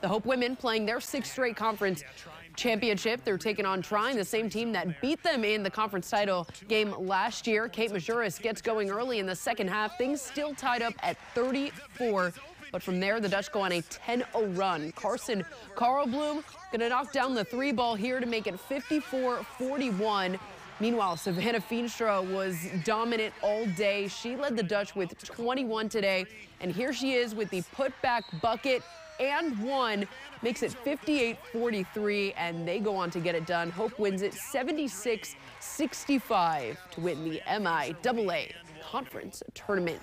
The Hope women playing their sixth straight conference championship. They're taking on Trine, the same team that beat them in the conference title game last year. Kate Majerus gets going early in the second half. Things still tied up at 34. But from there, the Dutch go on a 10-0 run. Carson Carlbloom going to knock down the three ball here to make it 54-41. Meanwhile, Savannah Feenstra was dominant all day. She led the Dutch with 21 today. And here she is with the putback bucket and one. Makes it 58-43, and they go on to get it done. Hope wins it 76-65 to win the MIAA Conference Tournament.